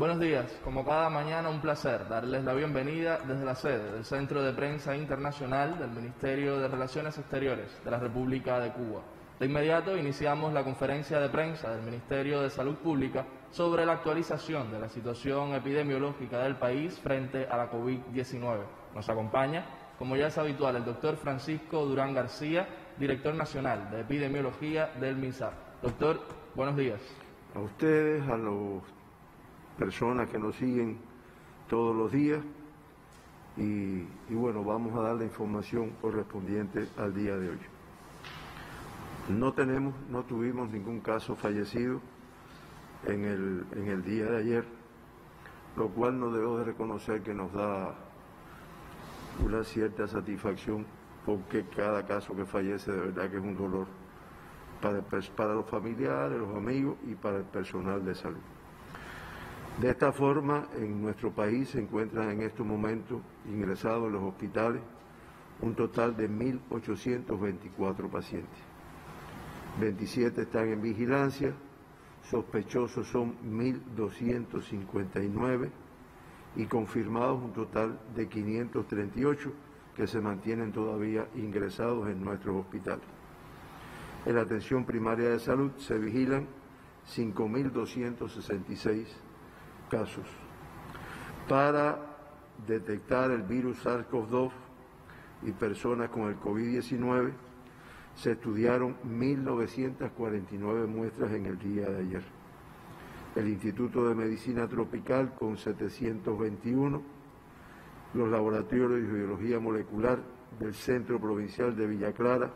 Buenos días, como cada mañana un placer darles la bienvenida desde la sede del Centro de Prensa Internacional del Ministerio de Relaciones Exteriores de la República de Cuba. De inmediato iniciamos la conferencia de prensa del Ministerio de Salud Pública sobre la actualización de la situación epidemiológica del país frente a la COVID-19. Nos acompaña, como ya es habitual, el doctor Francisco Durán García, director nacional de epidemiología del MINSAR. Doctor, buenos días. A ustedes, a las personas que nos siguen todos los días y, bueno, vamos a dar la información correspondiente al día de hoy. No tenemos, no tuvimos ningún caso fallecido en el, en el día de ayer, lo cual no debo de reconocer que nos da una cierta satisfacción porque cada caso que fallece de verdad que es un dolor para, para los familiares, los amigos y para el personal de salud. De esta forma, en nuestro país se encuentran en estos momentos ingresados en los hospitales un total de 1.824 pacientes. 27 están en vigilancia, sospechosos son 1.259 y confirmados un total de 538 que se mantienen todavía ingresados en nuestros hospitales. En la atención primaria de salud se vigilan 5.266 casos. Para detectar el virus SARS-CoV-2 y personas con el COVID-19, se estudiaron 1.949 muestras en el día de ayer. El Instituto de Medicina Tropical con 721, los laboratorios de biología molecular del Centro Provincial de Villa Clara,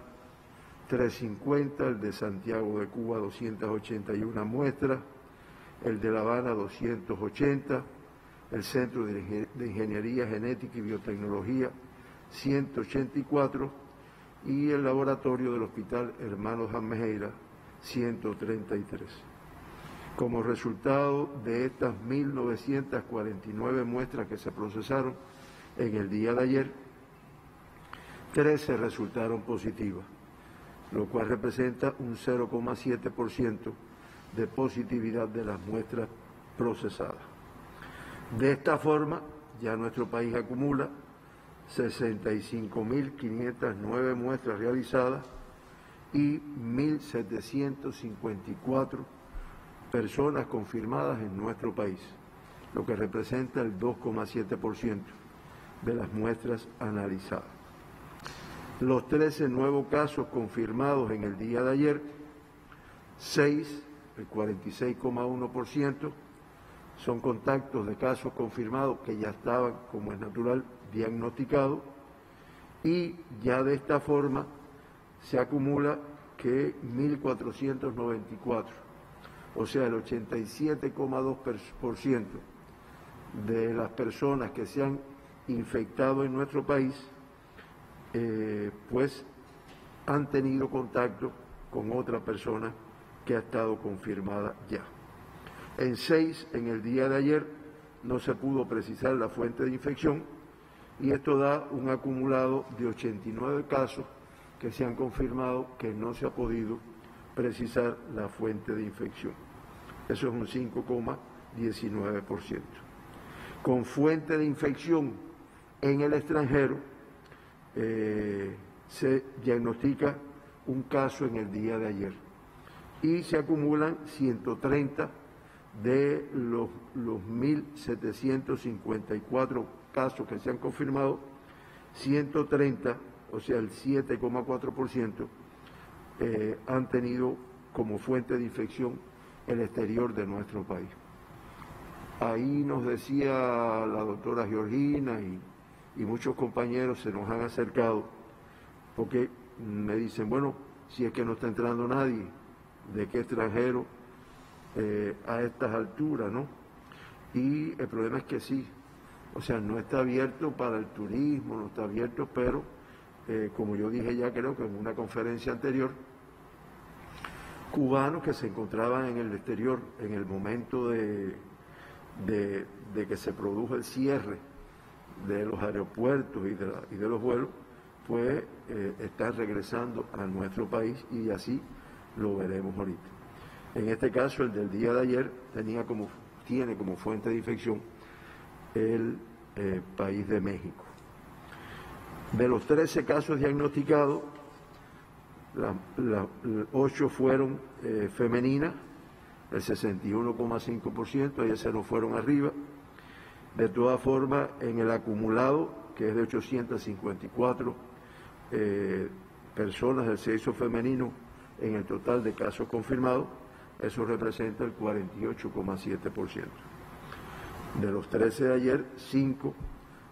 350, el de Santiago de Cuba 281 muestras, el de La Habana 280, el Centro de Ingeniería Genética y Biotecnología 184 y el laboratorio del Hospital Hermanos Jamejeira 133. Como resultado de estas 1.949 muestras que se procesaron en el día de ayer, 13 resultaron positivas, lo cual representa un 0,7% de positividad de las muestras procesadas. De esta forma, ya nuestro país acumula 65.509 muestras realizadas y 1.754 personas confirmadas en nuestro país, lo que representa el 2,7% de las muestras analizadas. Los 13 nuevos casos confirmados en el día de ayer, 6, el 46,1%, son contactos de casos confirmados que ya estaban, como es natural, diagnosticados. Y ya de esta forma se acumula que 1.494, o sea, el 87,2% de las personas que se han infectado en nuestro país, eh, pues han tenido contacto con otra persona que ha estado confirmada ya. En seis, en el día de ayer, no se pudo precisar la fuente de infección y esto da un acumulado de 89 casos que se han confirmado que no se ha podido precisar la fuente de infección. Eso es un 5,19%. Con fuente de infección en el extranjero eh, se diagnostica un caso en el día de ayer y se acumulan 130 de los, los 1.754 casos que se han confirmado, 130, o sea, el 7,4%, eh, han tenido como fuente de infección el exterior de nuestro país. Ahí nos decía la doctora Georgina y, y muchos compañeros se nos han acercado porque me dicen, bueno, si es que no está entrando nadie, ¿de qué extranjero? Eh, a estas alturas, ¿no? Y el problema es que sí, o sea, no está abierto para el turismo, no está abierto, pero eh, como yo dije ya creo que en una conferencia anterior, cubanos que se encontraban en el exterior en el momento de, de, que se produjo el cierre de los aeropuertos y de, y de los vuelos, pues eh, están regresando a nuestro país y así lo veremos ahorita. En este caso, el del día de ayer tenía como tiene como fuente de infección el eh, país de México. De los 13 casos diagnosticados, la, 8 fueron eh, femeninas, el 61,5%, ellas se nos fueron arriba. De todas formas, en el acumulado, que es de 854 eh, personas del sexo femenino en el total de casos confirmados, eso representa el 48,7%. De los 13 de ayer, 5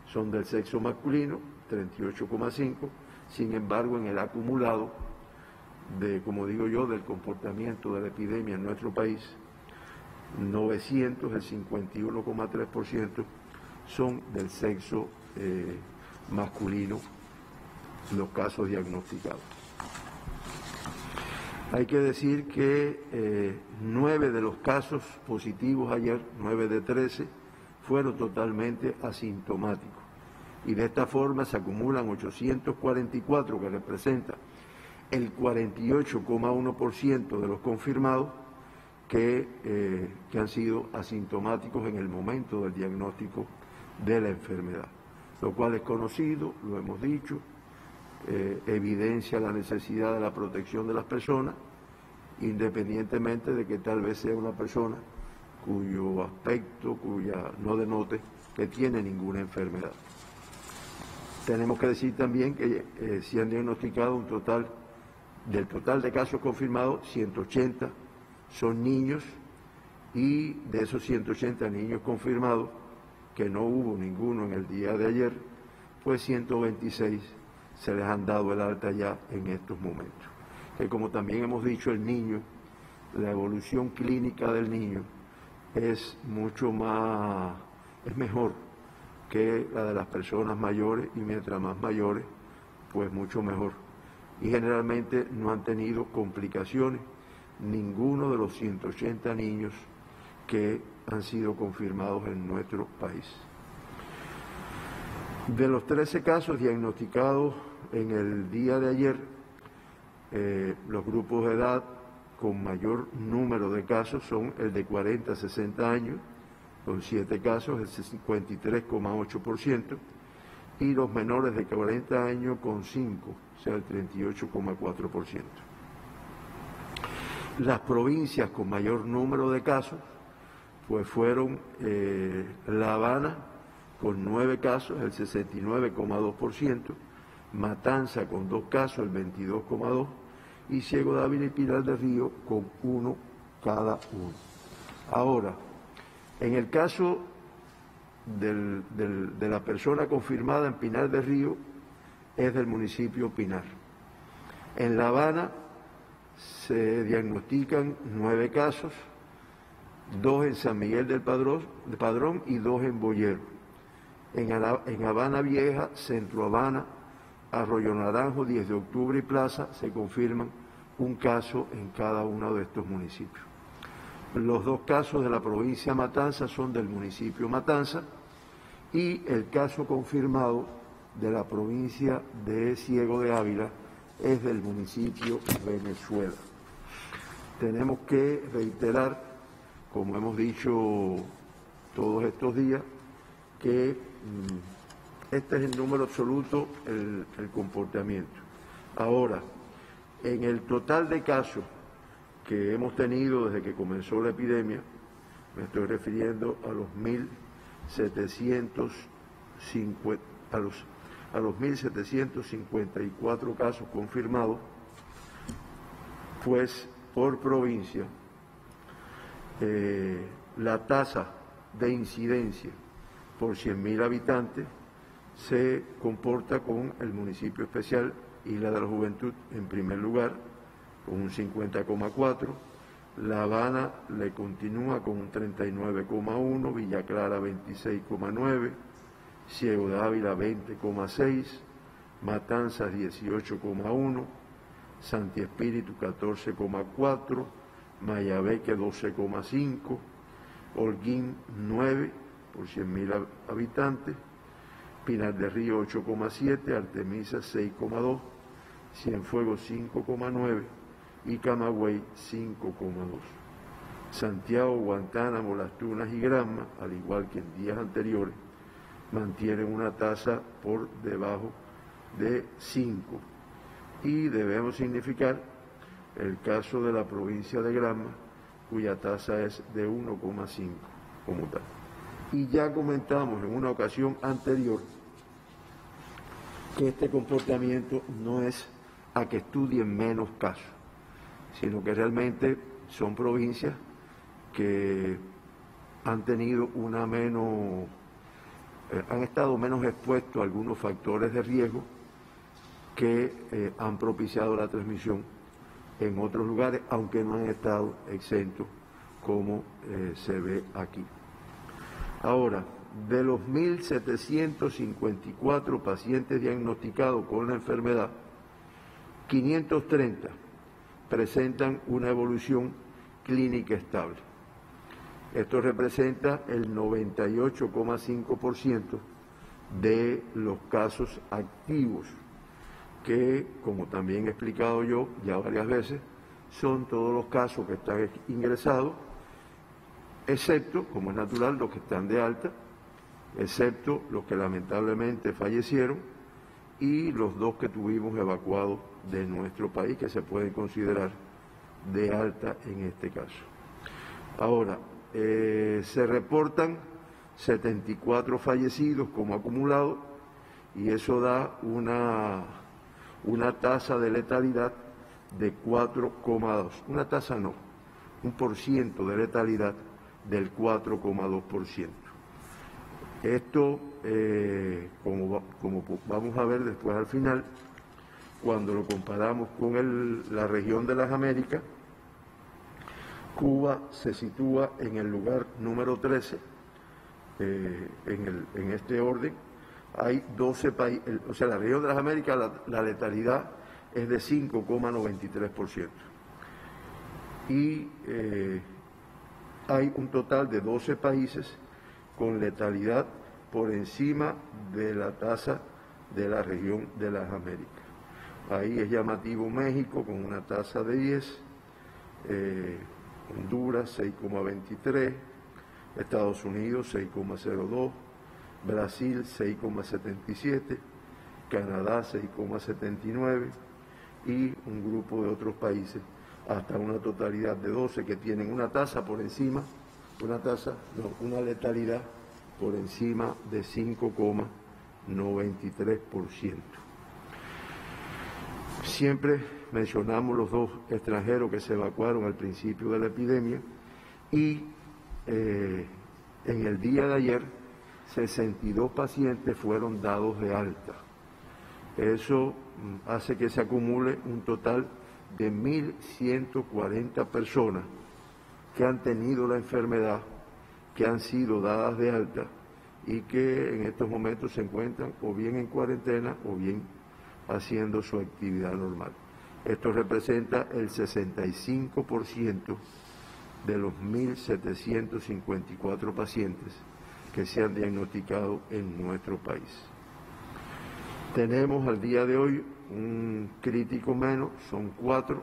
son del sexo masculino, 38,5%. Sin embargo, en el acumulado de, como digo yo, del comportamiento de la epidemia en nuestro país, 900, el 51,3%, son del sexo eh, masculino los casos diagnosticados. Hay que decir que eh, nueve de los casos positivos ayer, nueve de 13, fueron totalmente asintomáticos. Y de esta forma se acumulan 844 que representa el 48,1% de los confirmados que, eh, que han sido asintomáticos en el momento del diagnóstico de la enfermedad, lo cual es conocido, lo hemos dicho, eh, evidencia la necesidad de la protección de las personas, independientemente de que tal vez sea una persona cuyo aspecto, cuya no denote que tiene ninguna enfermedad. Tenemos que decir también que eh, se han diagnosticado un total, del total de casos confirmados, 180 son niños y de esos 180 niños confirmados, que no hubo ninguno en el día de ayer, pues 126 se les han dado el alta ya en estos momentos. Que como también hemos dicho, el niño, la evolución clínica del niño es mucho más, es mejor que la de las personas mayores y mientras más mayores, pues mucho mejor. Y generalmente no han tenido complicaciones ninguno de los 180 niños que han sido confirmados en nuestro país. De los 13 casos diagnosticados en el día de ayer, eh, los grupos de edad con mayor número de casos son el de 40 a 60 años, con 7 casos, el 53,8%, y los menores de 40 años con 5, o sea, el 38,4%. Las provincias con mayor número de casos, pues fueron eh, La Habana con 9 casos, el 69,2%, Matanza con dos casos, el 22,2%, y Ciego Dávila y Pilar de Río con uno cada uno. Ahora, en el caso de la persona confirmada en Pinar de Río, es del municipio Pinar. En La Habana se diagnostican nueve casos, dos en San Miguel del Padrón, de Padrón y dos en Boyero. En Habana Vieja, Centro Habana, Arroyo Naranjo, 10 de octubre y Plaza se confirman un caso en cada uno de estos municipios. Los dos casos de la provincia Matanza son del municipio Matanza y el caso confirmado de la provincia de Ciego de Ávila es del municipio Venezuela. Tenemos que reiterar, como hemos dicho todos estos días, que mm, este es el número absoluto, el, comportamiento. Ahora, en el total de casos que hemos tenido desde que comenzó la epidemia, me estoy refiriendo a los 1.750, a los, a los 1.754 casos confirmados, pues por provincia, eh, la tasa de incidencia por 100.000 habitantes se comporta con el municipio especial Isla de la Juventud en primer lugar, con un 50,4%, La Habana le continúa con un 39,1%, Villa Clara 26,9%, Ciego de Ávila 20,6%, Matanzas 18,1%, Santi Espíritu 14,4%, Mayabeque 12,5%, Holguín 9 por 100.000 habitantes, Pinar de Río 8,7, Artemisa 6,2, Cienfuegos 5,9 y Camagüey 5,2. Santiago, Guantánamo, Las Tunas y Granma, al igual que en días anteriores, mantienen una tasa por debajo de 5. Y debemos significar el caso de la provincia de Granma, cuya tasa es de 1,5 como tal. Y ya comentamos en una ocasión anterior que este comportamiento no es a que estudien menos casos, sino que realmente son provincias que han tenido una menos, eh, han estado menos expuestos a algunos factores de riesgo que eh, han propiciado la transmisión en otros lugares, aunque no han estado exentos como eh, se ve aquí. Ahora, de los 1.754 pacientes diagnosticados con la enfermedad, 530 presentan una evolución clínica estable. Esto representa el 98,5% de los casos activos, que, como también he explicado yo ya varias veces, son todos los casos que están ingresados, excepto, como es natural, los que están de alta, excepto los que lamentablemente fallecieron y los dos que tuvimos evacuados de nuestro país, que se pueden considerar de alta en este caso. Ahora, eh, se reportan 74 fallecidos como acumulado y eso da una, una tasa de letalidad de 4,2. Una tasa no, un por ciento de letalidad del 4,2%. Esto, eh, como, como, vamos a ver después al final, cuando lo comparamos con la región de las Américas, Cuba se sitúa en el lugar número 13 eh, en, este orden. Hay 12 países, o sea, la región de las Américas la, letalidad es de 5,93%. Y hay un total de 12 países con letalidad por encima de la tasa de la región de las Américas. Ahí es llamativo México con una tasa de 10, Honduras 6,23, Estados Unidos 6,02, Brasil 6,77, Canadá 6,79 y un grupo de otros países hasta una totalidad de 12 que tienen una tasa por encima, una tasa, una letalidad por encima de 5,93%. Siempre mencionamos los dos extranjeros que se evacuaron al principio de la epidemia y eh, en el día de ayer 62 pacientes fueron dados de alta. Eso mm, hace que se acumule un total de 1.140 personas que han tenido la enfermedad, que han sido dadas de alta y que en estos momentos se encuentran o bien en cuarentena o bien haciendo su actividad normal. Esto representa el 65% de los 1.754 pacientes que se han diagnosticado en nuestro país. Tenemos al día de hoy un crítico menos, son cuatro,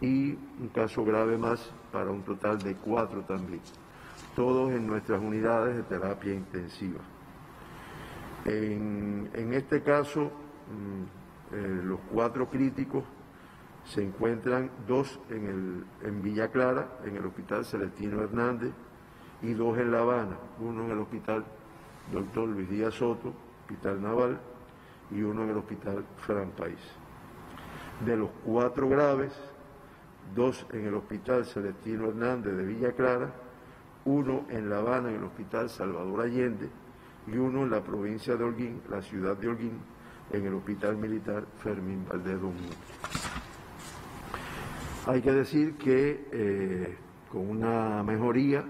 y un caso grave más para un total de cuatro también, todos en nuestras unidades de terapia intensiva. En, este caso, mm, eh, los cuatro críticos se encuentran dos en, el, en Villa Clara, en el Hospital Celestino Hernández, y dos en La Habana, uno en el Hospital Doctor Luis Díaz Soto, Hospital Naval, y uno en el Hospital Fran País. De los cuatro graves, dos en el Hospital Celestino Hernández de Villa Clara, uno en La Habana en el Hospital Salvador Allende y uno en la provincia de Holguín, la ciudad de Holguín, en el Hospital Militar Fermín Valdés Domingo. Hay que decir que eh, con una mejoría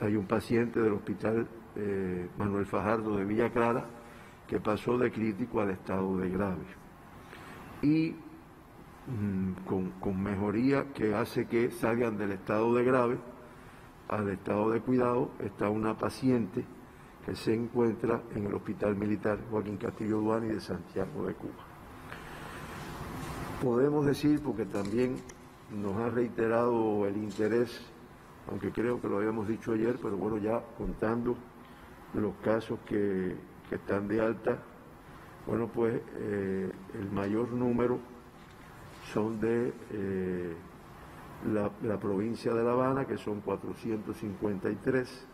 hay un paciente del hospital eh, Manuel Fajardo de Villa Clara que pasó de crítico al estado de grave. Y mm, con, con, mejoría que hace que salgan del estado de grave al estado de cuidado está una paciente que se encuentra en el Hospital Militar Joaquín Castillo Duani de Santiago de Cuba podemos decir, porque también nos ha reiterado el interés, aunque creo que lo habíamos dicho ayer, pero bueno, ya contando los casos que, están de alta, bueno, pues eh, el mayor número son de eh, la, la, provincia de La Habana, que son 453.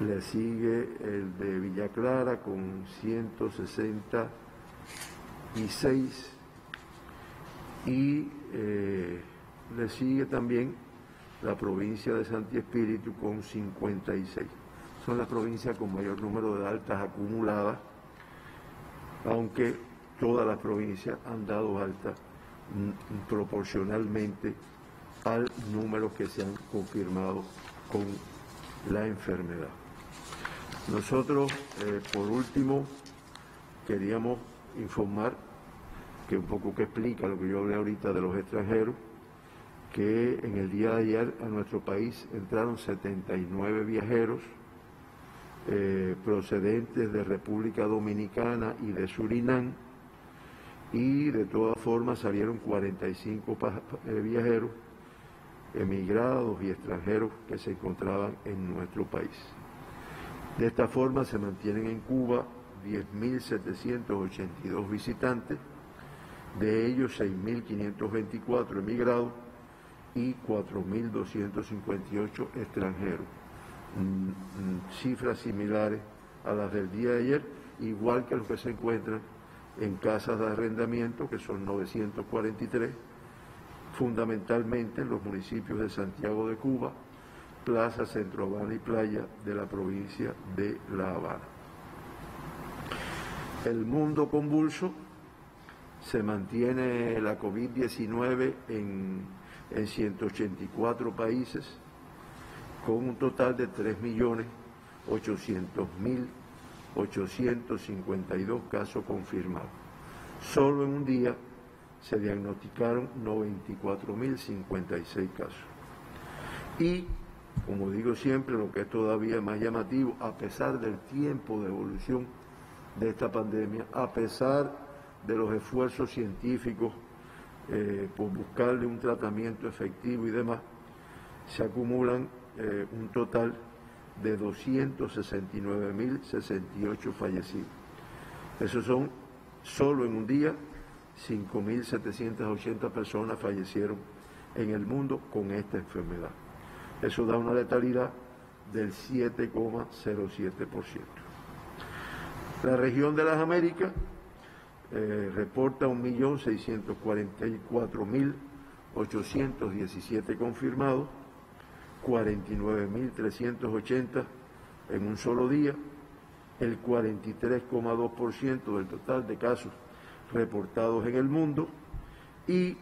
Le sigue el de Villa Clara con 166 y eh, le sigue también la provincia de Santi Espíritu con 56. Son las provincias con mayor número de altas acumuladas, aunque todas las provincias han dado altas mm, proporcionalmente al número que se han confirmado con la enfermedad. Nosotros, eh, por último, queríamos informar que un poco que explica lo que yo hablé ahorita de los extranjeros, que en el día de ayer a nuestro país entraron 79 viajeros eh, procedentes de República Dominicana y de Surinam, y de todas formas salieron 45 eh, viajeros emigrados y extranjeros que se encontraban en nuestro país. De esta forma se mantienen en Cuba 10.782 visitantes, de ellos 6.524 emigrados y 4.258 extranjeros. Mm, mm, cifras similares a las del día de ayer, igual que los que se encuentran en casas de arrendamiento, que son 943, fundamentalmente en los municipios de Santiago de Cuba, Plaza, Centro Habana y Playa de la provincia de La Habana. El mundo convulso se mantiene la COVID-19 en, 184 países con un total de 3.800.852 casos confirmados. Solo en un día se diagnosticaron 94.056 casos. Y, como digo siempre, lo que es todavía más llamativo, a pesar del tiempo de evolución de esta pandemia, a pesar de los esfuerzos científicos eh, por buscarle un tratamiento efectivo y demás, se acumulan eh, un total de 269.068 fallecidos. Esos son solo en un día 5.780 personas fallecieron en el mundo con esta enfermedad. Eso da una letalidad del 7,07%. La región de las Américas eh, reporta 1.644.817 confirmados, 49.380 en un solo día, el 43,2% del total de casos reportados en el mundo y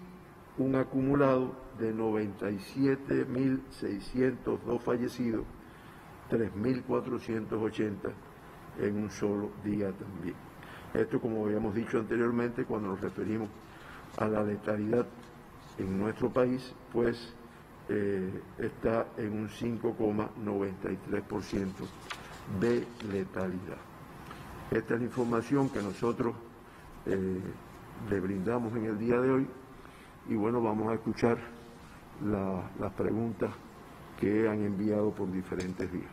un acumulado de 97.602 fallecidos, 3.480 en un solo día también. Esto, como habíamos dicho anteriormente, cuando nos referimos a la letalidad en nuestro país, pues eh, está en un 5,93% de letalidad. Esta es la información que nosotros eh, le brindamos en el día de hoy y bueno, vamos a escuchar las preguntas que han enviado por diferentes vías.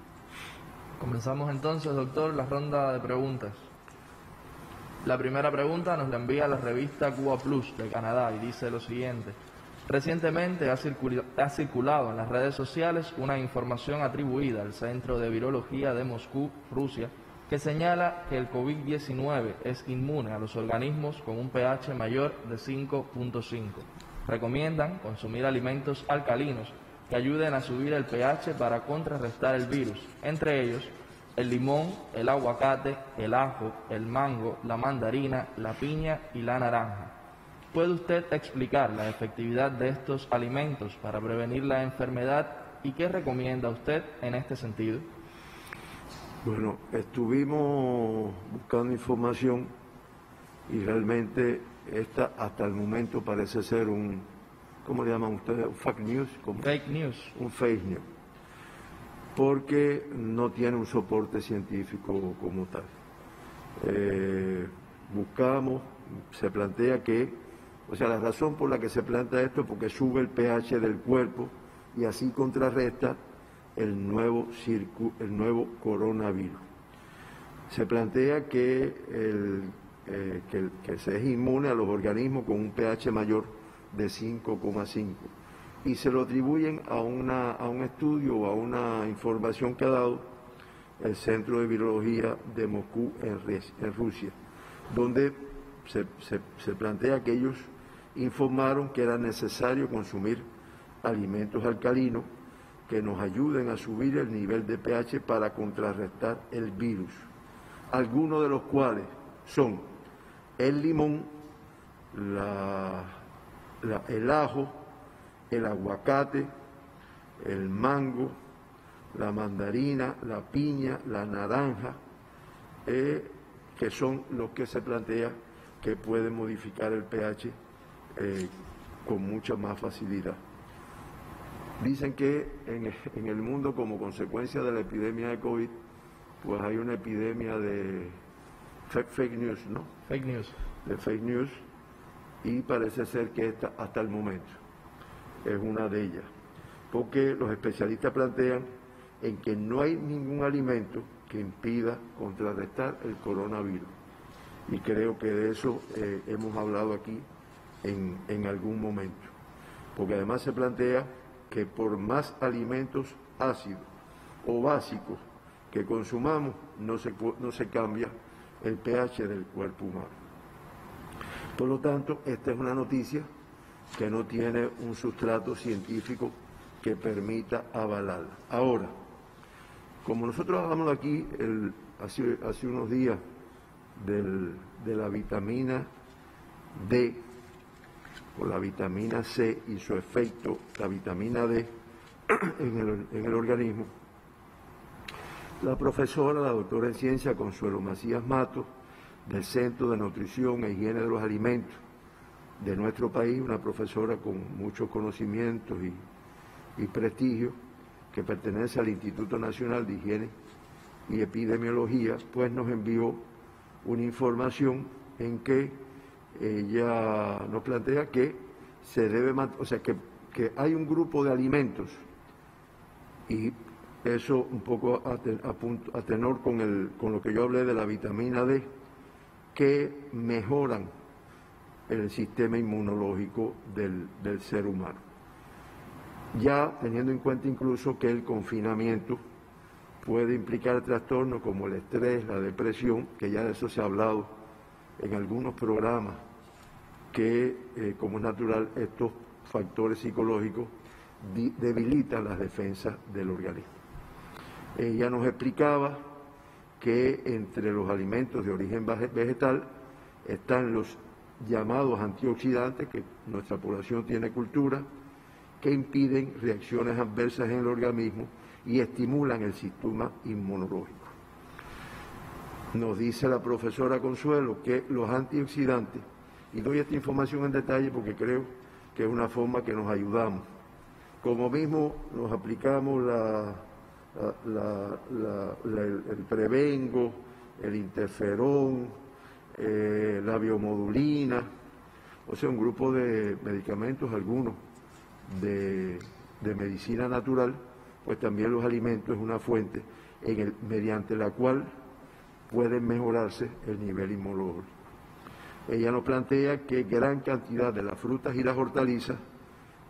Comenzamos entonces, doctor, la ronda de preguntas. La primera pregunta nos la envía la revista Cuba Plus de Canadá y dice lo siguiente. Recientemente ha, circulado en las redes sociales una información atribuida al Centro de Virología de Moscú, Rusia, que señala que el COVID-19 es inmune a los organismos con un pH mayor de 5.5. Recomiendan consumir alimentos alcalinos que ayuden a subir el pH para contrarrestar el virus, entre ellos el limón, el aguacate, el ajo, el mango, la mandarina, la piña y la naranja. ¿Puede usted explicar la efectividad de estos alimentos para prevenir la enfermedad y qué recomienda usted en este sentido? Bueno, estuvimos buscando información y realmente esta hasta el momento parece ser un, ¿cómo le llaman ustedes? Un fake news. Fake news. Un fake news porque no tiene un soporte científico como tal. Eh, buscamos, se plantea que O sea, la razón por la que se plantea esto es porque sube el pH del cuerpo y así contrarresta el nuevo, el nuevo coronavirus. Se plantea que, el, eh, que, se es inmune a los organismos con un pH mayor de 5,5 y se lo atribuyen a, una, a un estudio o a una información que ha dado el Centro de Virología de Moscú en, Rusia, donde se, se plantea que ellos informaron que era necesario consumir alimentos alcalinos que nos ayuden a subir el nivel de pH para contrarrestar el virus, algunos de los cuales son el limón, el ajo, el aguacate, el mango, la mandarina, la piña, la naranja, eh, que son los que se plantea que pueden modificar el pH eh, con mucha más facilidad. Dicen que en, el mundo como consecuencia de la epidemia de COVID, pues hay una epidemia de fake, news, ¿no? Fake news. De fake news y parece ser que esta hasta el momento es una de ellas, porque los especialistas plantean en que no hay ningún alimento que impida contrarrestar el coronavirus. Y creo que de eso eh, hemos hablado aquí en, algún momento, porque además se plantea que por más alimentos ácidos o básicos que consumamos, no se, no se cambia el pH del cuerpo humano. Por lo tanto, esta es una noticia que no tiene un sustrato científico que permita avalarla. Ahora, como nosotros hablamos aquí el, hace, hace, unos días de la vitamina D, con la vitamina C y su efecto, la vitamina D, en el, organismo, la profesora, la doctora en ciencia Consuelo Macías Mato, del Centro de Nutrición e Higiene de los Alimentos de nuestro país, una profesora con muchos conocimientos y, y prestigio, que pertenece al Instituto Nacional de Higiene y Epidemiología, pues nos envió una información en que ella nos plantea que se debe, o sea, que, hay un grupo de alimentos y eso un poco a, tenor con, el, con lo que yo hablé de la vitamina D, que mejoran el sistema inmunológico del, del ser humano. Ya teniendo en cuenta incluso que el confinamiento puede implicar trastornos como el estrés, la depresión, que ya de eso se ha hablado en algunos programas que, eh, como es natural, estos factores psicológicos debilitan las defensas del organismo. Ella nos explicaba que entre los alimentos de origen vegetal están los llamados antioxidantes, que nuestra población tiene cultura, que impiden reacciones adversas en el organismo y estimulan el sistema inmunológico. Nos dice la profesora Consuelo que los antioxidantes, y doy esta información en detalle porque creo que es una forma que nos ayudamos. Como mismo nos aplicamos el prevengo, el interferón, eh, la biomodulina, o sea, un grupo de medicamentos, algunos de, medicina natural, pues también los alimentos es una fuente mediante la cual puede mejorarse el nivel inmunológico. Ella nos plantea que gran cantidad de las frutas y las hortalizas,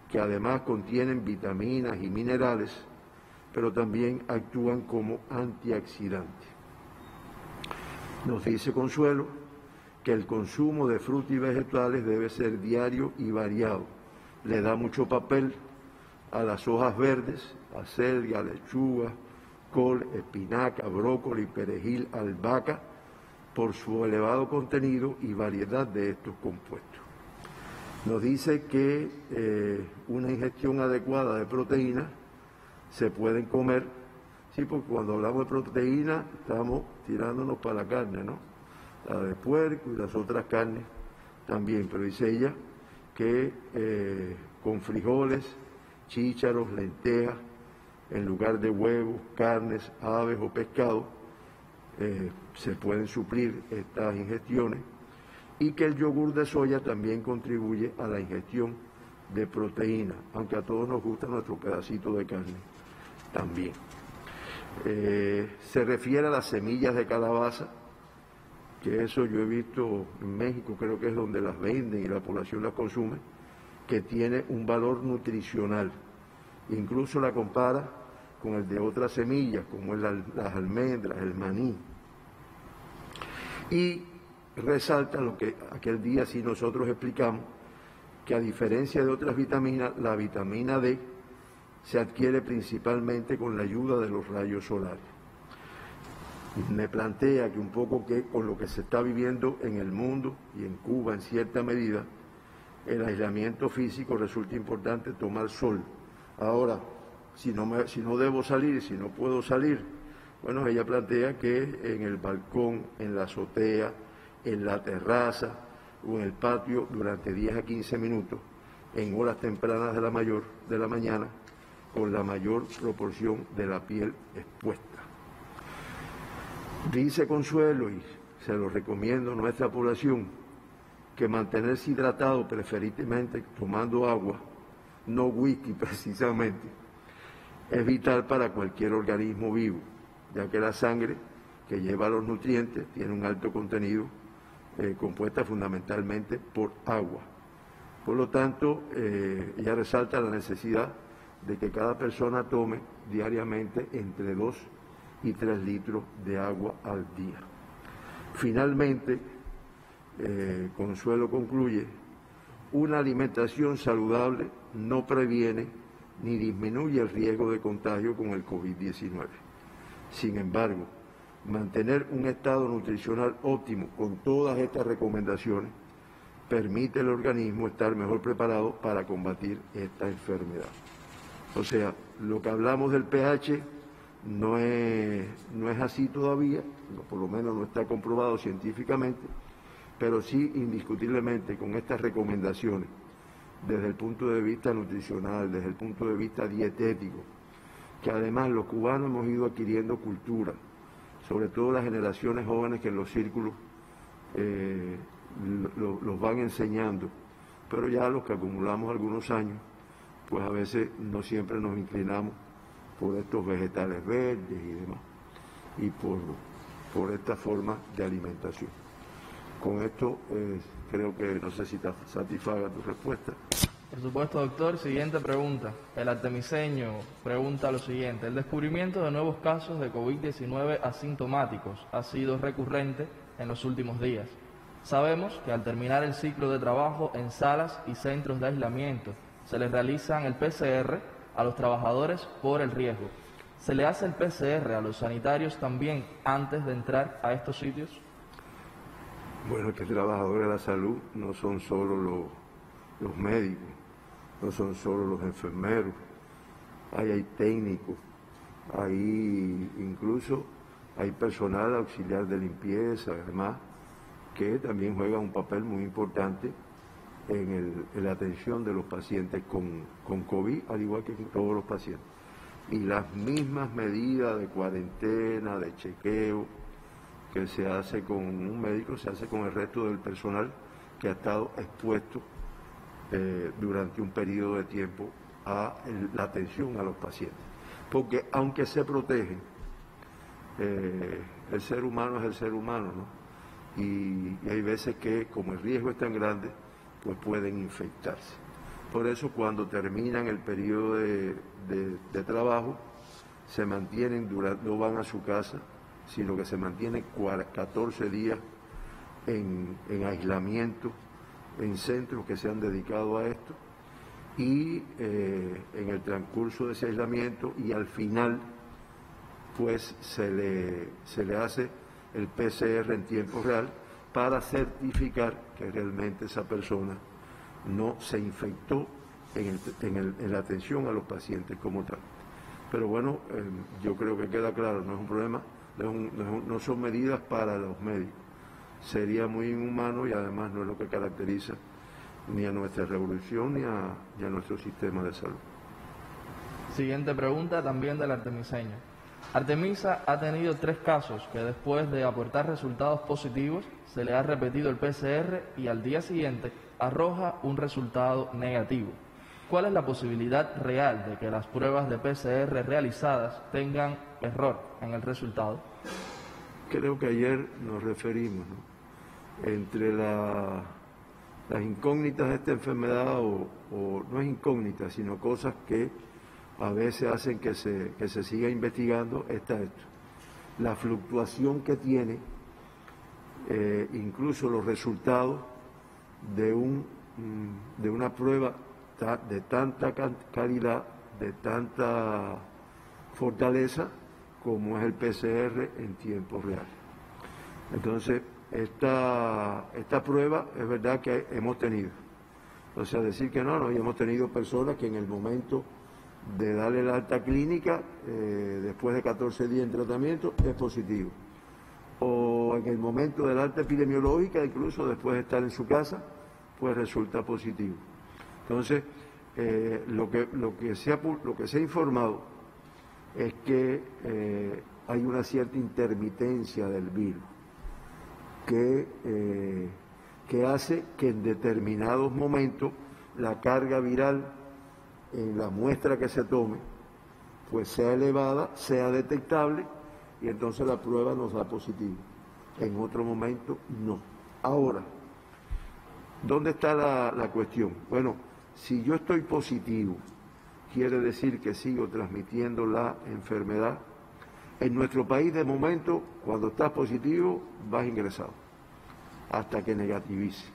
que además contienen vitaminas y minerales, pero también actúan como antioxidantes. Nos dice Consuelo que el consumo de frutas y vegetales debe ser diario y variado. Le da mucho papel a las hojas verdes, a selga, lechuga, col, espinaca, brócoli, perejil, albahaca, por su elevado contenido y variedad de estos compuestos. Nos dice que eh, una ingestión adecuada de proteínas se pueden comer, sí, porque cuando hablamos de proteína estamos tirándonos para la carne, ¿no? La de puerco y las otras carnes también, pero dice ella que eh, con frijoles, chícharos, lentejas, en lugar de huevos, carnes, aves o pescado, eh, se pueden suplir estas ingestiones y que el yogur de soya también contribuye a la ingestión de proteína, aunque a todos nos gusta nuestro pedacito de carne también. Eh, se refiere a las semillas de calabaza, que eso yo he visto en México, creo que es donde las venden y la población las consume, que tiene un valor nutricional. Incluso la compara con el de otras semillas, como es las almendras, el maní. Y resalta lo que aquel día sí nosotros explicamos, que a diferencia de otras vitaminas, la vitamina D se adquiere principalmente con la ayuda de los rayos solares. Me plantea que un poco que con lo que se está viviendo en el mundo y en Cuba en cierta medida, el aislamiento físico resulta importante tomar sol. Ahora, si no, debo salir, si no puedo salir, bueno, ella plantea que en el balcón, en la azotea, en la terraza o en el patio durante 10 a 15 minutos, en horas tempranas de la, mayor, de la mañana, con la mayor proporción de la piel expuesta. Dice Consuelo, y se lo recomiendo a nuestra población, que mantenerse hidratado, preferiblemente tomando agua, no whisky precisamente, es vital para cualquier organismo vivo, ya que la sangre que lleva los nutrientes tiene un alto contenido eh, compuesta fundamentalmente por agua. Por lo tanto, eh, ella resalta la necesidad de que cada persona tome diariamente entre 2 y 3 litros de agua al día. Finalmente, eh, Consuelo concluye, una alimentación saludable no previene ni disminuye el riesgo de contagio con el COVID-19. Sin embargo, mantener un estado nutricional óptimo con todas estas recomendaciones permite al organismo estar mejor preparado para combatir esta enfermedad. O sea, lo que hablamos del pH no es, no es así todavía, por lo menos no está comprobado científicamente, pero sí indiscutiblemente con estas recomendaciones desde el punto de vista nutricional, desde el punto de vista dietético, que además los cubanos hemos ido adquiriendo cultura, sobre todo las generaciones jóvenes que en los círculos eh, los van enseñando, pero ya los que acumulamos algunos años, pues a veces no siempre nos inclinamos por estos vegetales verdes y demás, y por, por esta forma de alimentación. Con esto eh, creo que no sé si te satisfaga tu respuesta. Por supuesto, doctor. Siguiente pregunta. El artemiseño pregunta lo siguiente. El descubrimiento de nuevos casos de COVID-19 asintomáticos ha sido recurrente en los últimos días. Sabemos que al terminar el ciclo de trabajo en salas y centros de aislamiento, se les realizan el PCR a los trabajadores por el riesgo. ¿Se le hace el PCR a los sanitarios también antes de entrar a estos sitios? Bueno, que trabajadores de la salud no son solo los, médicos, no son solo los enfermeros, ahí hay técnicos, ahí incluso hay personal auxiliar de limpieza, además, que también juega un papel muy importante en, la atención de los pacientes con, con COVID, al igual que todos los pacientes. Y las mismas medidas de cuarentena, de chequeo, que se hace con un médico, se hace con el resto del personal que ha estado expuesto eh, durante un periodo de tiempo a la atención a los pacientes. Porque aunque se protegen, eh, el ser humano es el ser humano, ¿no? Y, hay veces que como el riesgo es tan grande, pues pueden infectarse. Por eso cuando terminan el periodo de, de trabajo, se mantienen, durante, no van a su casa, sino que se mantiene 14 días en, aislamiento en centros que se han dedicado a esto y eh, en el transcurso de ese aislamiento y al final pues se le, se le hace el PCR en tiempo real para certificar que realmente esa persona no se infectó en, en, la atención a los pacientes como tal. Pero bueno, eh, yo creo que queda claro, no es un problema no, son medidas para los médicos. Sería muy inhumano y además no es lo que caracteriza ni a nuestra revolución ni a, nuestro sistema de salud. Siguiente pregunta también del artemiseño. Artemisa ha tenido tres casos que después de aportar resultados positivos se le ha repetido el PCR y al día siguiente arroja un resultado negativo. ¿Cuál es la posibilidad real de que las pruebas de PCR realizadas tengan error en el resultado? Creo que ayer nos referimos entre las incógnitas de esta enfermedad, o, no es incógnita, sino cosas que a veces hacen que se, que se siga investigando, está esto. La fluctuación que tiene, eh, incluso los resultados de, un, mm, de una prueba de tanta calidad, de tanta fortaleza como es el PCR en tiempo real. Entonces, esta, esta prueba es verdad que hemos tenido. O sea, decir que no, no, hemos tenido personas que en el momento de darle la alta clínica, eh, después de 14 días en tratamiento, es positivo. O en el momento de la alta epidemiológica, incluso después de estar en su casa, pues resulta positivo. Entonces, eh, lo, que, lo, que se ha, lo que se ha informado es que eh, hay una cierta intermitencia del virus que, eh, que hace que en determinados momentos la carga viral en la muestra que se tome pues sea elevada, sea detectable y entonces la prueba nos da positivo. En otro momento no. Ahora, ¿dónde está la, la cuestión? Bueno, si yo estoy positivo, quiere decir que sigo transmitiendo la enfermedad. En nuestro país, de momento, cuando estás positivo, vas ingresado, hasta que negativice.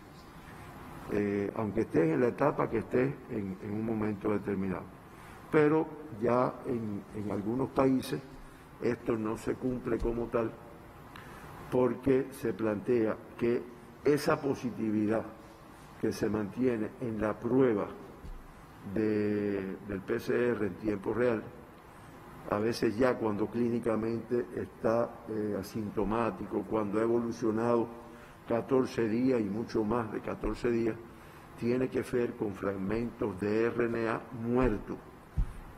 Eh, aunque estés en la etapa que estés en, un momento determinado. Pero ya en, en algunos países esto no se cumple como tal, porque se plantea que esa positividad que se mantiene en la prueba del PCR en tiempo real, a veces ya cuando clínicamente está eh, asintomático, cuando ha evolucionado 14 días y mucho más de 14 días, tiene que ver con fragmentos de RNA muerto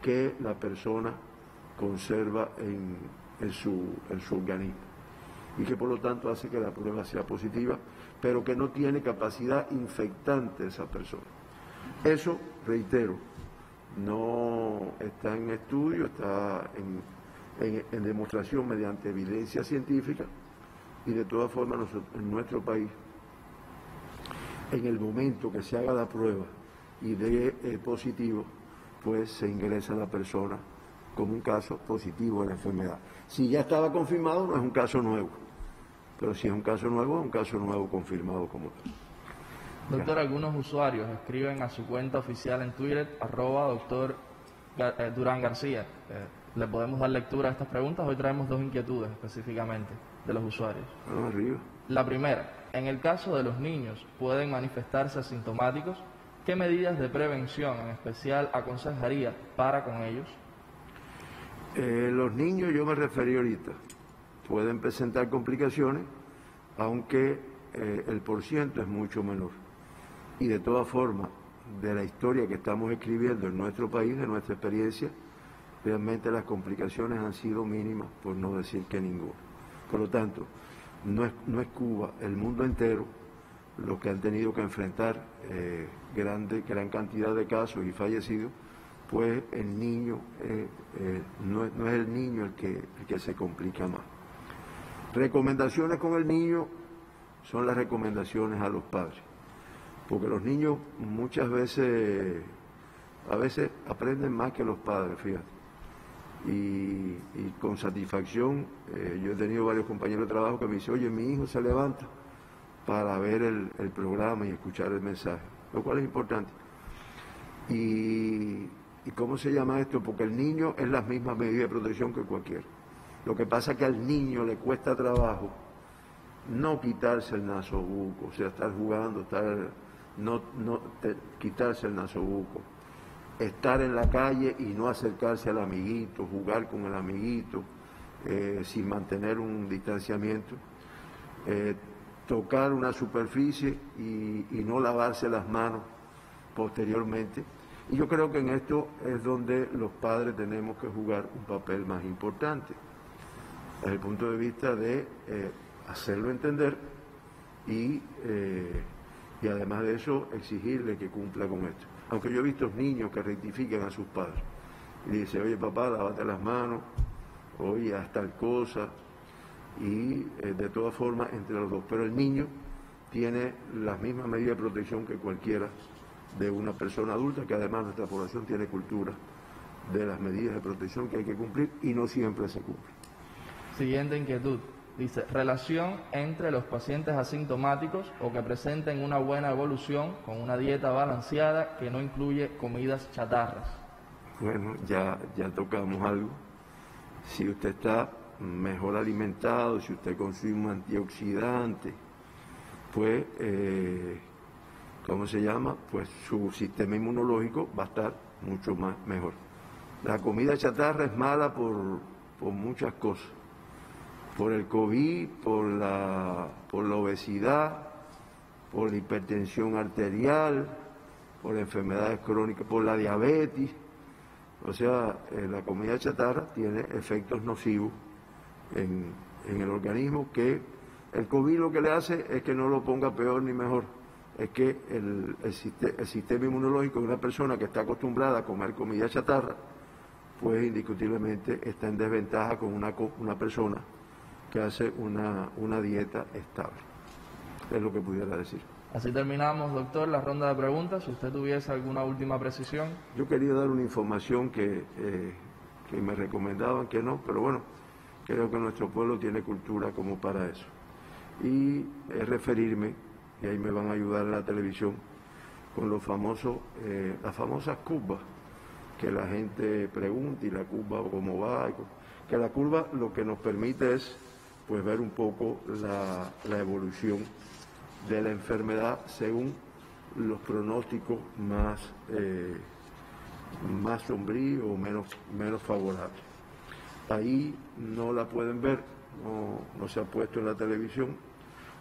que la persona conserva en, en, su, en su organismo y que por lo tanto hace que la prueba sea positiva, pero que no tiene capacidad infectante esa persona. Eso, reitero, no está en estudio, está en, demostración mediante evidencia científica y de todas formas en nuestro país, en el momento que se haga la prueba y dé eh, positivo, pues se ingresa la persona como un caso positivo de la enfermedad. Si ya estaba confirmado, no es un caso nuevo. Pero si es un caso nuevo, es un caso nuevo confirmado como tal. Doctor, algunos usuarios escriben a su cuenta oficial en Twitter, arroba doctor eh, Durán García. Eh, ¿Le podemos dar lectura a estas preguntas? Hoy traemos dos inquietudes específicamente de los usuarios. arriba. La primera, en el caso de los niños, ¿pueden manifestarse asintomáticos? ¿Qué medidas de prevención en especial aconsejaría para con ellos? Eh, los niños, yo me referí ahorita, pueden presentar complicaciones, aunque eh, el porciento es mucho menor. Y de todas formas, de la historia que estamos escribiendo en nuestro país, de nuestra experiencia, realmente las complicaciones han sido mínimas, por no decir que ninguna. Por lo tanto, no es, Cuba, el mundo entero, los que han tenido que enfrentar eh, grande, gran cantidad de casos y fallecidos, pues el niño eh, no, no, es el niño el que se complica más. Recomendaciones con el niño son las recomendaciones a los padres, porque los niños muchas veces, a veces aprenden más que los padres, fíjate. Y, con satisfacción, eh, yo he tenido varios compañeros de trabajo que me dicen, oye, mi hijo se levanta para ver el, programa y escuchar el mensaje, lo cual es importante. Y, ¿Y cómo se llama esto? Porque el niño es la misma medida de protección que cualquiera. Lo que pasa es que al niño le cuesta trabajo no quitarse el nasobuco, o sea, estar jugando, estar, no, quitarse el nasobuco, estar en la calle y no acercarse al amiguito, jugar con el amiguito, eh, sin mantener un distanciamiento, eh, tocar una superficie y, no lavarse las manos posteriormente. Y yo creo que en esto es donde los padres tenemos que jugar un papel más importante, desde el punto de vista de eh, hacerlo entender y, y además de eso exigirle que cumpla con esto. Aunque yo he visto niños que rectifican a sus padres y dicen, oye papá, lávate las manos, oye, haz tal cosa, y eh, de todas formas entre los dos. Pero el niño tiene las mismas medidas de protección que cualquiera de una persona adulta, que además nuestra población tiene cultura de las medidas de protección que hay que cumplir y no siempre se cumple. Siguiente inquietud. Dice, relación entre los pacientes asintomáticos o que presenten una buena evolución con una dieta balanceada que no incluye comidas chatarras. Bueno, ya, ya tocamos algo. Si usted está mejor alimentado, si usted consume antioxidantes, pues, eh, ¿cómo se llama? Pues su sistema inmunológico va a estar mucho más mejor. La comida chatarra es mala por, por muchas cosas, por el COVID, por la, obesidad, por la hipertensión arterial, por enfermedades crónicas, por la diabetes. O sea, eh, la comida chatarra tiene efectos nocivos en, el organismo que el COVID lo que le hace es que no lo ponga peor ni mejor. Es que el, el, sistema inmunológico de una persona que está acostumbrada a comer comida chatarra, pues indiscutiblemente está en desventaja con una, una persona que hace una, una dieta estable. Es lo que pudiera decir. Así terminamos, doctor, la ronda de preguntas. Si usted tuviese alguna última precisión. Yo quería dar una información que, eh, que me recomendaban que no, pero bueno, Creo que nuestro pueblo tiene cultura como para eso. Y es referirme, y ahí me van a ayudar en la televisión, con los famosos, eh, las famosas curvas, que la gente pregunta y la curva cómo va, que la curva lo que nos permite es pues ver un poco la, evolución de la enfermedad según los pronósticos más, eh, más sombríos o menos, menos favorables. Ahí no la pueden ver, no, se ha puesto en la televisión.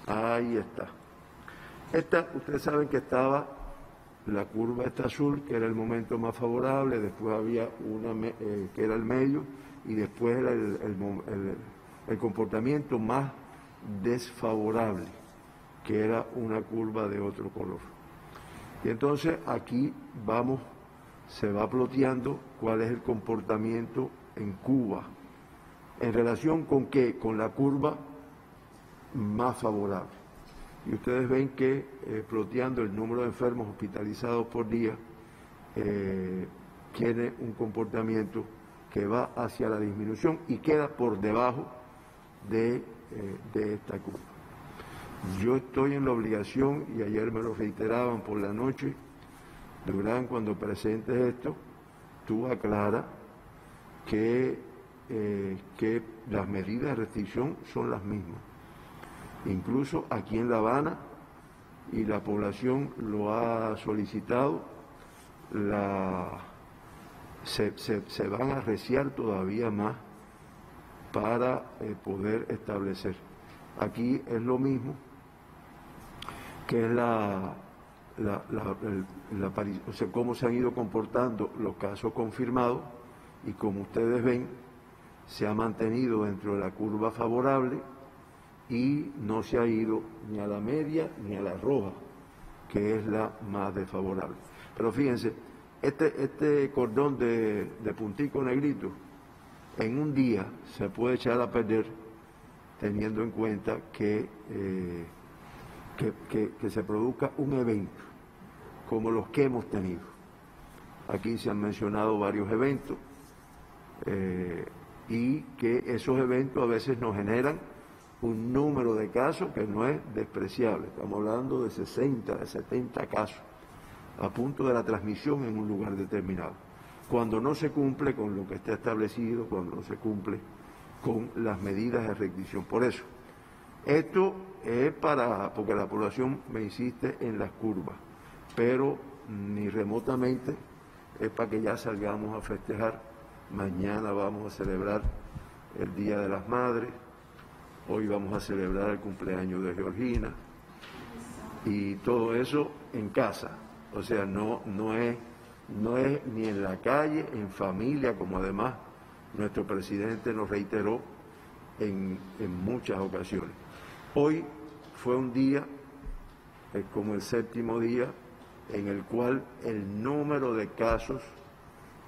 Ahí está. Esta, ustedes saben que estaba la curva esta azul, que era el momento más favorable, después había una eh, que era el medio y después era el, comportamiento más desfavorable, que era una curva de otro color. Y entonces aquí vamos, se va ploteando cuál es el comportamiento en Cuba. ¿En relación con qué? Con la curva más favorable. Y ustedes ven que eh, ploteando el número de enfermos hospitalizados por día eh, tiene un comportamiento que va hacia la disminución y queda por debajo de, eh, de esta curva. Yo estoy en la obligación, y ayer me lo reiteraban por la noche, Durán, cuando presentes esto, tú aclara que, eh, que las medidas de restricción son las mismas. Incluso aquí en La Habana, y la población lo ha solicitado, la, se, se, van a arreciar todavía más para eh, poder establecer. Aquí es lo mismo que es la, la, la, o sea, cómo se han ido comportando los casos confirmados y como ustedes ven, se ha mantenido dentro de la curva favorable y no se ha ido ni a la media ni a la roja, que es la más desfavorable. Pero fíjense, este, este cordón de, puntico negrito, en un día se puede echar a perder teniendo en cuenta que, eh, que se produzca un evento como los que hemos tenido. Aquí se han mencionado varios eventos eh, y que esos eventos a veces nos generan un número de casos que no es despreciable. Estamos hablando de 60, de 70 casos a punto de la transmisión en un lugar determinado. Cuando no se cumple con lo que está establecido, cuando no se cumple con las medidas de restricción. Por eso, esto es para, porque la población me insiste en las curvas, pero ni remotamente es para que ya salgamos a festejar Mañana vamos a celebrar el Día de las Madres. Hoy vamos a celebrar el cumpleaños de Georgina. Y todo eso en casa. O sea, no, no, es, no es ni en la calle, en familia, como además nuestro presidente nos reiteró en, muchas ocasiones. Hoy fue un día, es como el séptimo día, en el cual el número de casos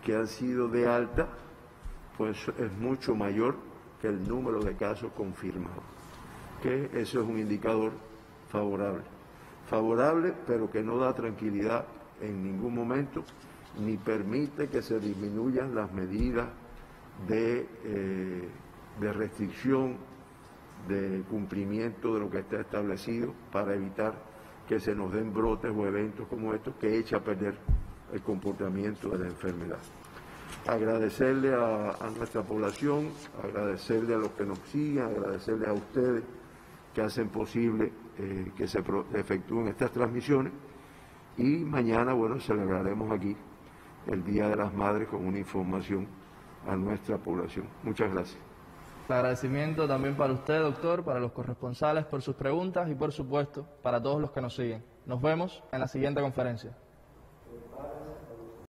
que han sido de alta, pues es mucho mayor que el número de casos confirmados. Que eso es un indicador favorable. Favorable, pero que no da tranquilidad en ningún momento, ni permite que se disminuyan las medidas de, eh, de restricción, de cumplimiento de lo que está establecido para evitar que se nos den brotes o eventos como estos que echa a perder el comportamiento de la enfermedad. Agradecerle a, nuestra población, agradecerle a los que nos siguen, agradecerle a ustedes que hacen posible eh, que se efectúen estas transmisiones y mañana, bueno, celebraremos aquí el Día de las Madres con una información a nuestra población. Muchas gracias. Agradecimiento también para usted, doctor, para los corresponsales por sus preguntas y, por supuesto, para todos los que nos siguen. Nos vemos en la siguiente conferencia.